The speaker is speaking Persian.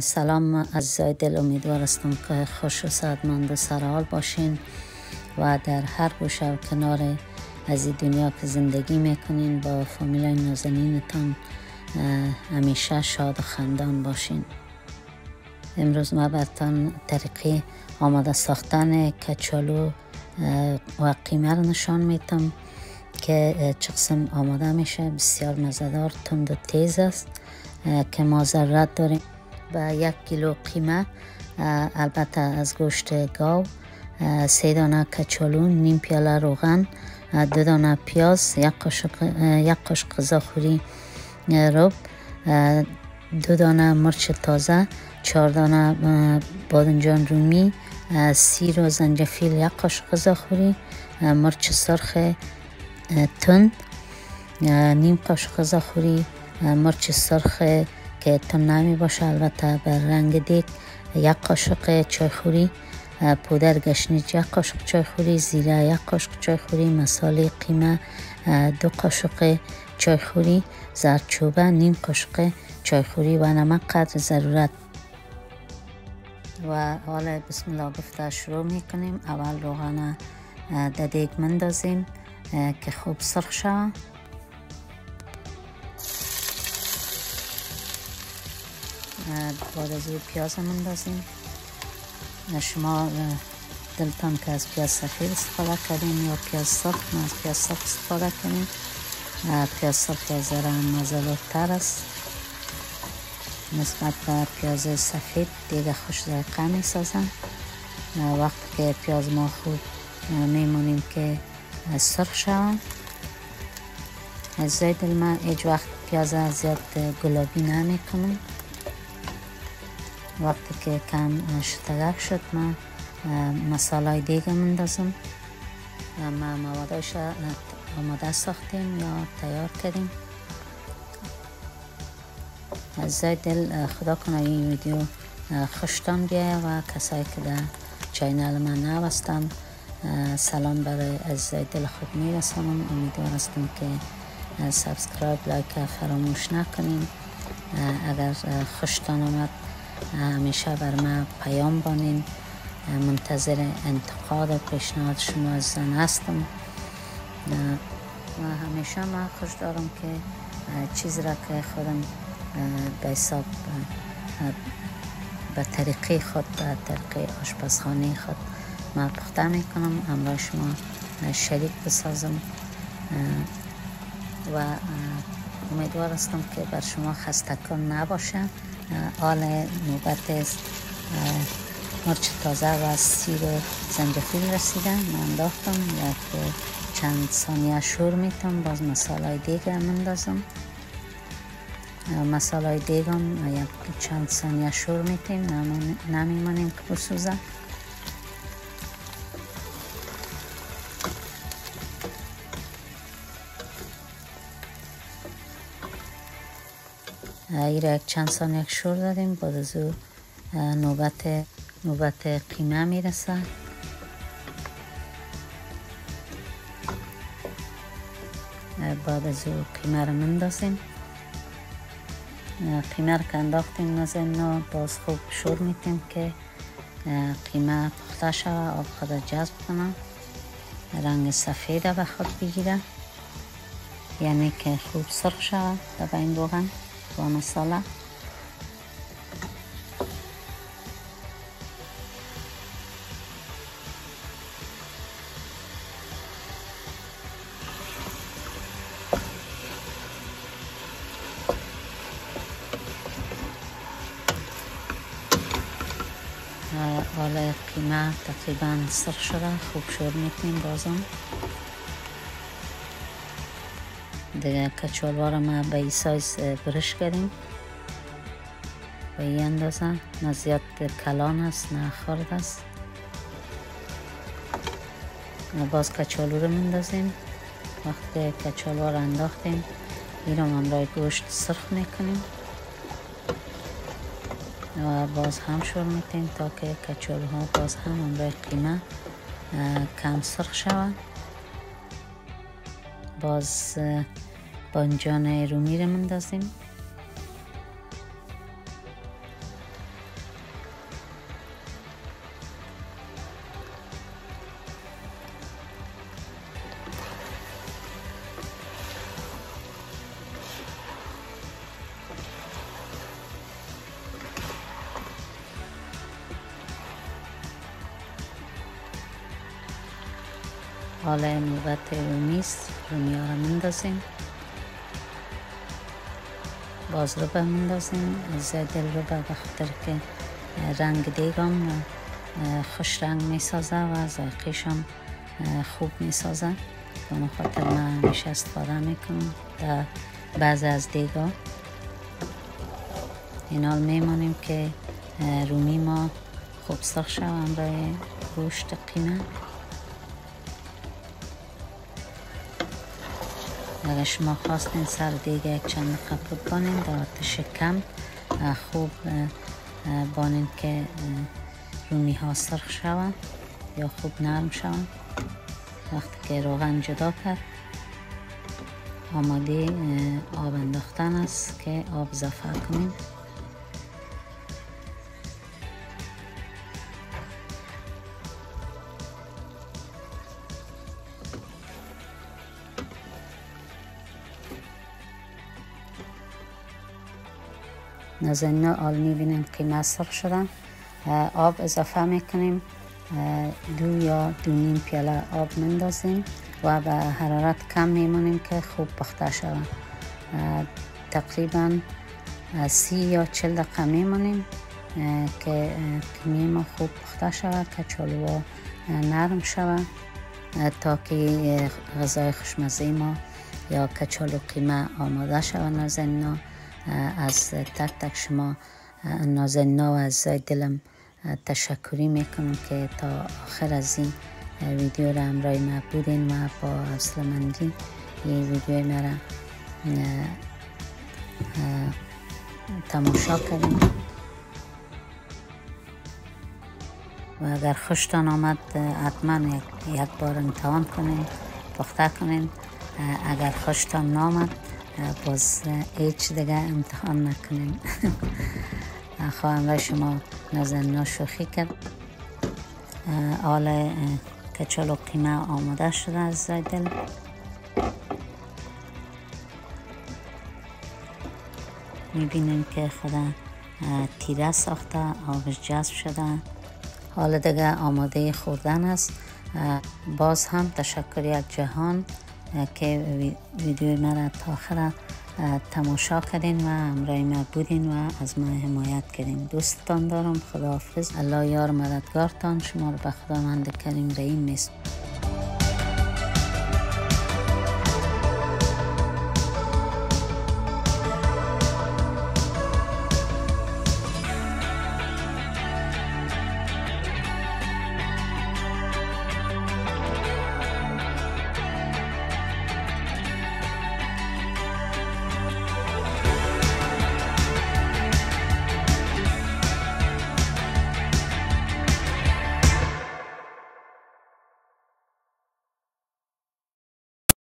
سلام عزیزای دل امیدوار هستم که خوش و سعدمند و سرحال باشین و در هر گوشه و کنار از این دنیا که زندگی می‌کنین با فامیلای نازنینتان همیشه شاد و خندان باشین. امروز ما برتان طریقه آماده ساختن کچالو و قیمه رو نشان میتم که چقسم آماده میشه. بسیار مزدار تند و تیز است که ما ضرورت داریم. به یک کیلو قیمه البته از گوشت گاو سه دانه کچالو نیم پیاله روغن دو دانه پیاز یک قاشق یک غذاخوری رب دو دانه مرچ تازه چهار دانه بادنجان رومی سیر و زنجفیل یک قاشق غذاخوری مرچ سرخ تند نیم قاشق غذاخوری مرچ سرخ که تون نمی باشه البته بر رنگ دیگ یک قاشق چایخوری پودر گشنیج یک قاشق چایخوری زیره یک قاشق چایخوری مساله قیمه دو قاشق چایخوری زردچوبه نیم قاشق چایخوری و نمک قدر ضرورت و حالا بسم الله گفته شروع می‌کنیم اول روغن در دیگ مندازیم که خوب سرخ شود بعد از او پیاز مندازیم شما دلتان که از پیاز سفید استفاده کردیم یا پیاز سرخ ما از پیاز سرخ استفاده کنیم پیاز سرخ از ذره مزالوتر است. نسبت به پیاز سفید دیگه خوش ذایقه می سازن وقتی که پیاز ما خوب میمونیم که سرخ شوند. زید ما ایج وقت پیاز زیاد گلابی نمی کنم وقتی که کم شتگک شد ما مسالای دیگه مندازم. ما مواداش آماده ساختیم یا تیار کردیم. از دل خدا کنه این ویدیو خوشتان بیایه و کسایی که در channel من نو استن سلام برای از دل خود میرسانم امیدوار هستم که subscribe like فراموش نکنیم. اگر خوشتان آمد همیشه بر ما پیام بانین. منتظر انتقاد و پیشنهاد شما عزیزان هستم. و همیشه ما خوش دارم که چیز را که خودم به حساب به طریقه خود به طریقه آشپزخانه خود ما پخته می‌کنم. امرا شما شریک بسازم. و امیدوار هستم که بر شما خسته کن نباشه حال نوبت مرچ تازه و سیر زنجفیل رسیدن من انداختم یک چند ثانیه شور میتم باز مسالای دیگه مندازم مسالای دیگم یک چند ثانیه شور میتیم نمیمانیم که بسوزه. ای را یک چند ثانیه شور دادیم بعد از او نوبت نوبت قیمه می‌رسه. بعد از او قیمه رو مندازیم قیمه رو که انداختیم نو باز خوب شور میتیم که قیمه پخته شوه آب خود جذب کنه. رنگ سفید به خود بگیره. یعنی که خوب سرخ شوه در بین روغن با مساله حالا قیمه تقریبا سرخ شده خوب شد. می‌کنیم بازم؟ دیگه کچالوار ما به این سایز برش کردیم. به این اندازه. نه زیاد کلان است نه خرد است. باز کچالو رو مندازیم وقتی کچالو رو انداختیم. این رو همراه گوشت سرخ می‌کنیم. و باز هم شروع میتیم تا که کچالو ها باز هم همراه قیمه کم سرخ شود. باز بانجان رومی رو حالا نوبت رومیست رومی ها رو باز رو به مندازیم زیدل رو به بخاطر که رنگ دیگم خوش رنگ می سازه و ذایقیش هم خوب می سازه به خاطر من همیشه استفاده می‌کنم در بعض از دیگا. این حال میمانیم که رومی ما خوب سرخ شوم برای گوشت قیمه. اگر شما خواستین سر دیگه یک چند دقیقه بانین در آتش کم خوب بانین که رومی ها سرخ شوند یا خوب نرم شوند. وقتی که روغن جدا کرد آماده آب انداختن است که آب اضافه کنیم نازنین آل می‌بینیم قیمه سرخ شدن. آب اضافه می‌کنیم. دو یا دو نیم پیاله آب مندازیم و به حرارت کم میمونیم که خوب پخته شود. تقریبا سی یا چل دقیقه میمونیم که قیمه ما خوب پخته شود کچالو نرم شود. تا که غذای خوشمزه ما یا کچالو قیمه آماده شود نازنینا از تک تک شما نازنینا و از دلم تشکری می‌کنم که تا آخر از این ویدیو را همراه ما بودین و با اصلمندی این ویدیو مرا تماشا کردین. و اگر خوشتان آمد حتما یک, یک بار امتحان کنین پخته کنین. اگر خوشتان نامد باز هیچ دیگه امتحان نکنین خواهم شما نازن شوخی کرد. حال کچل و قیمه آماده شده از دل. می‌بینیم که خدا تیره ساخته آبش جذب شده. حال دیگه آماده خوردن است. باز هم تشکر یک جهان. که ویدیوی مرا تا آخر تماشا کردین و همراه ما بودین و از ما حمایت کردین. دوستتان دارم. خداحافظ. الله یار مددگارتان. شما رو به خدا مند کریم رحیم میست